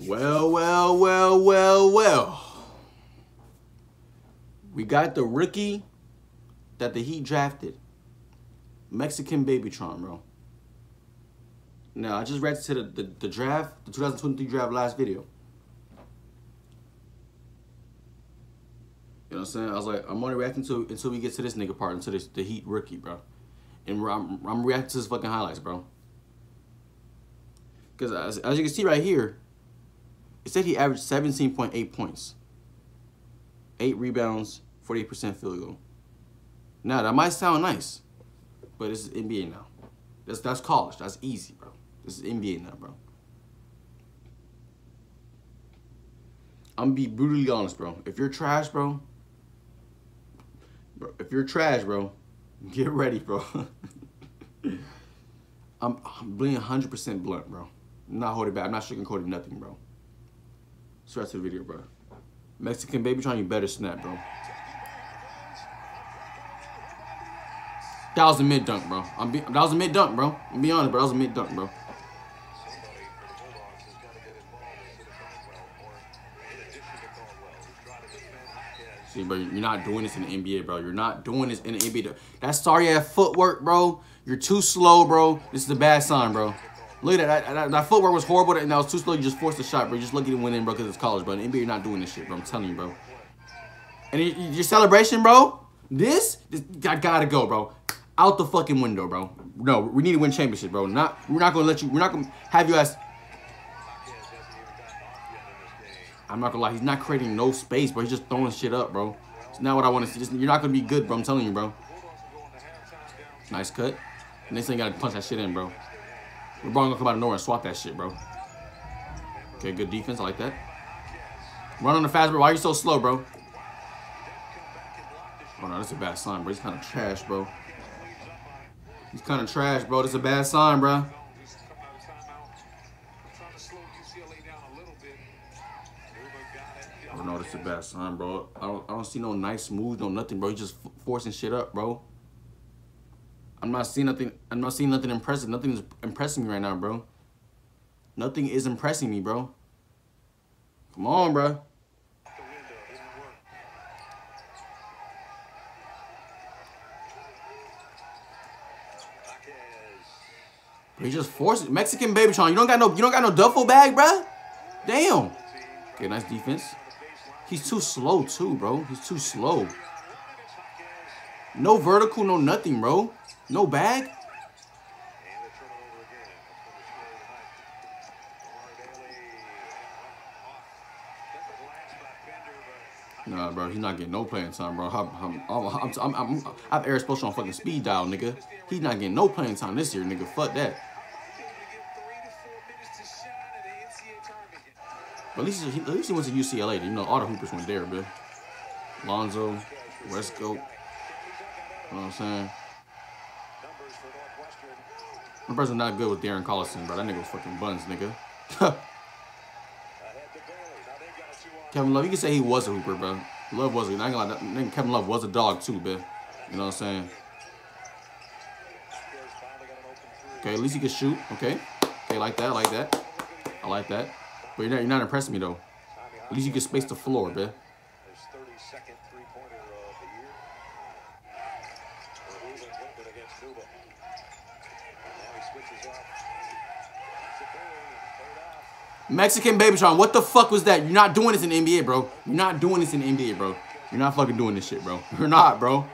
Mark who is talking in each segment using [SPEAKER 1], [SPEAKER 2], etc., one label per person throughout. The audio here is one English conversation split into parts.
[SPEAKER 1] Well, well, well, well, well. We got the rookie that the Heat drafted. Mexican Babytron, bro. Now, I just read to the, the, the draft, the 2023 draft last video. You know what I'm saying? I was like, I'm only reacting to until we get to this nigga part, until this the Heat rookie, bro. And I'm, I'm reacting to his fucking highlights, bro. Because as, as you can see right here, it said he averaged 17.8 points, 8 rebounds, 48% field goal. Now, that might sound nice, but this is NBA now. That's, that's college. That's easy, bro. This is NBA now, bro. I'm gonna be brutally honest, bro. If you're trash, bro, bro if you're trash, bro, get ready, bro. I'm, I'm being 100% blunt, bro. I'm not holding back. I'm not sugarcoating nothing, bro. Straight to the video, bro. Mexican Babytron you better snap, bro. That was a mid dunk, bro. I'm be, that was a mid dunk, bro. I'm be honest, bro. That was a mid dunk, bro. See, bro, you're not doing this in the NBA, bro. You're not doing this in the NBA. That sorry ass footwork, bro. You're too slow, bro. This is a bad sign, bro. Look at that. That, that, footwork was horrible, and that was too slow. You just forced the shot, bro. You just lucky to win in, bro, because it's college, bro. In NBA, you're not doing this shit, bro. I'm telling you, bro. And your celebration, bro, this, this I gotta go, bro. Out the fucking window, bro. No, we need to win championship, bro. Not, we're not gonna let you. We're not gonna have you as. I'm not gonna lie. He's not creating no space, bro. He's just throwing shit up, bro. It's not what I want to see. You're not gonna be good, bro. I'm telling you, bro. Nice cut. Next thing, gotta punch that shit in, bro. LeBron gonna come out of nowhere and swap that shit, bro. Okay, good defense. I like that. Run on the fast, bro. Why are you so slow, bro? Oh, no, that's a bad sign, bro. He's kind of trash, bro. He's kind of trash, bro. That's a bad sign, bro. Oh, no, that's a bad sign, bro. I don't, I don't see no nice moves, no nothing, bro. He's just forcing shit up, bro. I'm not seeing nothing. I'm not seeing nothing impressive. Nothing is impressing me right now, bro. Nothing is impressing me, bro. Come on, bro. He just forced it. Mexican Babytron. You don't got no. You don't got no duffel bag, bro. Damn. Okay, nice defense. He's too slow too, bro. He's too slow. No vertical, no nothing, bro. No bag. Nah, bro, he's not getting no playing time, bro. I'm, I'm, I'm, I'm, I have Erik Spoelstra on fucking speed dial, nigga. He's not getting no playing time this year, nigga. Fuck that. But at least, he, at least he went to UCLA. You know, all the hoopers went there, bro. Lonzo, Westco. You know what I'm saying? My brother's not good with Darren Collison, bro. That nigga was fucking buns, nigga. Kevin Love, you can say he was a hooper, bro. Love was a, I ain't gonna lie, Kevin Love was a dog too, bro. You know what I'm saying? Okay, at least he can shoot. Okay. Okay, like that, like that. I like that. But you're not, you're not impressing me, though. At least you can space the floor, bro. Mexican Babytron, what the fuck was that? You're not doing this in the NBA, bro. You're not doing this in the NBA, bro. You're not fucking doing this shit, bro. You're not, bro.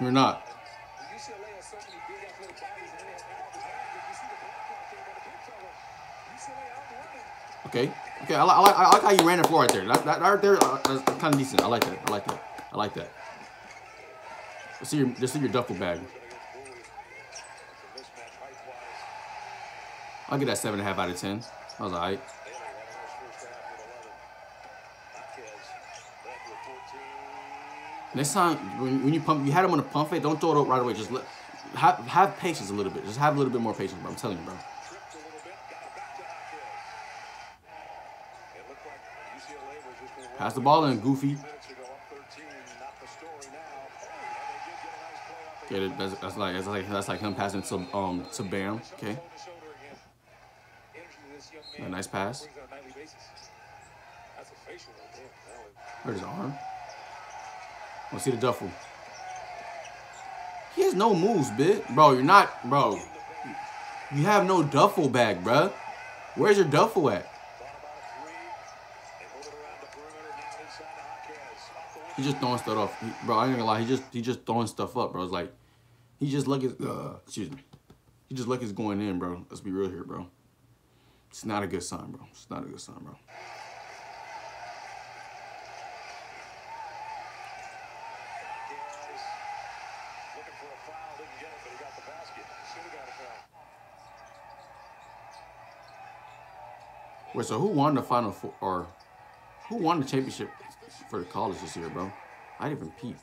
[SPEAKER 1] You're not. Okay. Okay, I, like, I like how you ran the floor right there. That, that right there, uh, that's kind of decent. I like that. I like that. I like that. Let's see your, see your duffel bag. I'll get that seven and a half out of ten. That was alright. Next time, when, when you pump, you had him on a pump fake, don't throw it up right away. Just let, have have patience a little bit. Just have a little bit more patience, bro. I'm telling you, bro. Pass the ball in, Goofy. Okay, that's, that's like that's like that's like him passing to um to Bam. Okay. A nice pass. Where's his arm? Let's see the duffel. He has no moves, bit. Bro, you're not, bro. You have no duffel bag, bro. Where's your duffel at? He just throwing stuff off. He, bro, I ain't gonna lie. He just he just throwing stuff up, bro. It's like he just it's uh, excuse me. He just like it's going in, bro. Let's be real here, bro. It's not a good sign, bro. It's not a good sign, bro. Wait, so who won the final four, or who won the championship for the college this year, bro? I didn't even peep.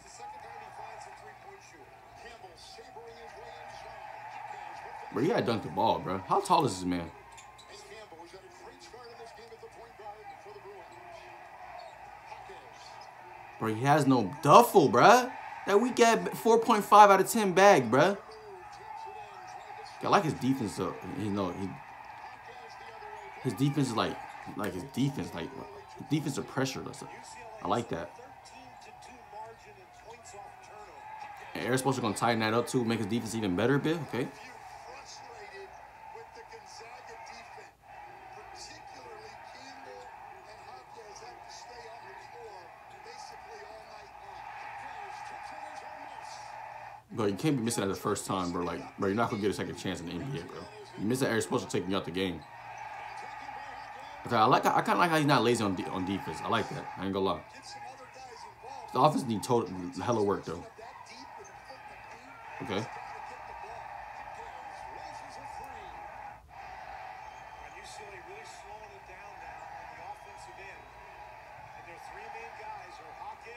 [SPEAKER 1] Bro, you gotta dunk the ball, bro. How tall is this man? Bro, he has no duffel, bro. That we get 4.5 out of 10 bag, bro. I like his defense, though. You know, he his defense is like, like his defense, like defensive pressure. I like that. And Spoelstra gonna tighten that up too, make his defense even better a bit. Okay. Bro, you can't be missing that the first time, bro. Like, bro, you're not gonna get a second chance in the NBA, bro. You miss that, Erik Spoelstra take you out the game. Okay, I like. I kind of like how he's not lazy on de on defense. I like that. I ain't gonna lie. The offense need total hella work though. Okay.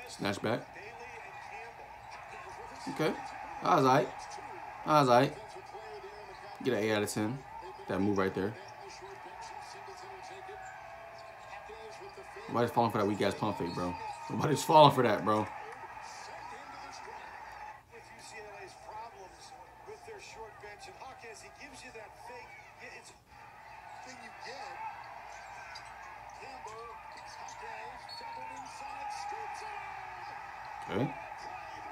[SPEAKER 1] Snatch back. Okay. That was alright. That was alright. Get an 8 out of 10. That move right there. Nobody's falling for that weak ass pump fake, bro. Nobody's falling for that, bro. Okay.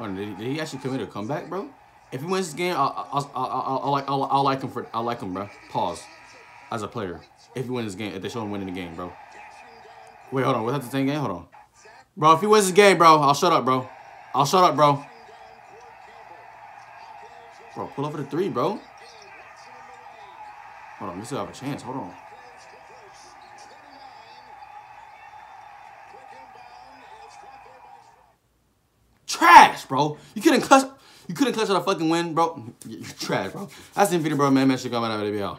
[SPEAKER 1] Oh, did, he, did he actually commit a comeback, bro? If he wins this game, I'll, I'll, I'll, I'll, I'll, like, him for, I'll like him, bro. Pause. As a player, if he wins this game, if they show him winning the game, bro. Wait, hold on. Was that the same game? Hold on. Bro, if he wins this game, bro, I'll shut up, bro. I'll shut up, bro. Bro, pull over the three, bro. Hold on. We still have a chance. Hold on. Trash, bro. You couldn't clutch. You couldn't clutch on a fucking win, bro. You're trash, bro. That's the video, bro. Man, man, should come out of the video.